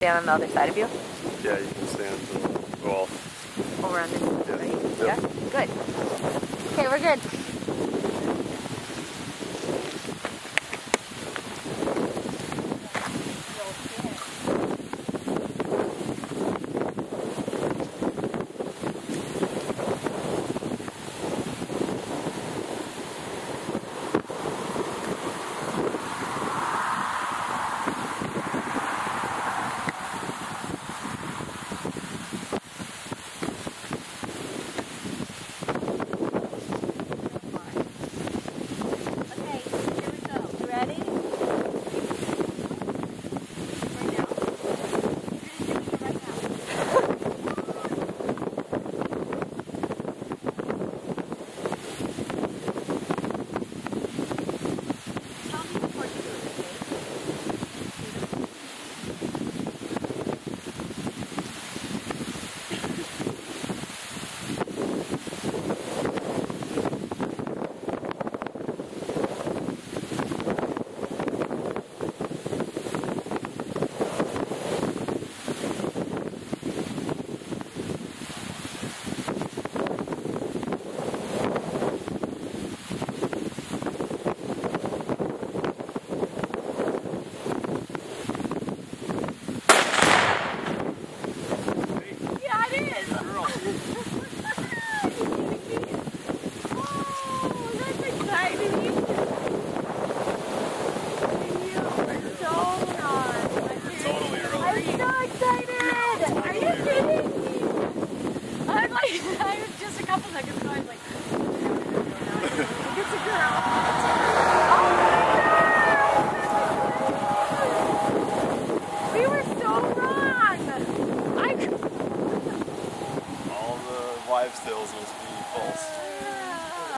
Stand on the other side of you? Yeah, you can stand well. Over on this side, yeah. Yep. Yeah? Good. Okay, we're good. wives' tales must be false.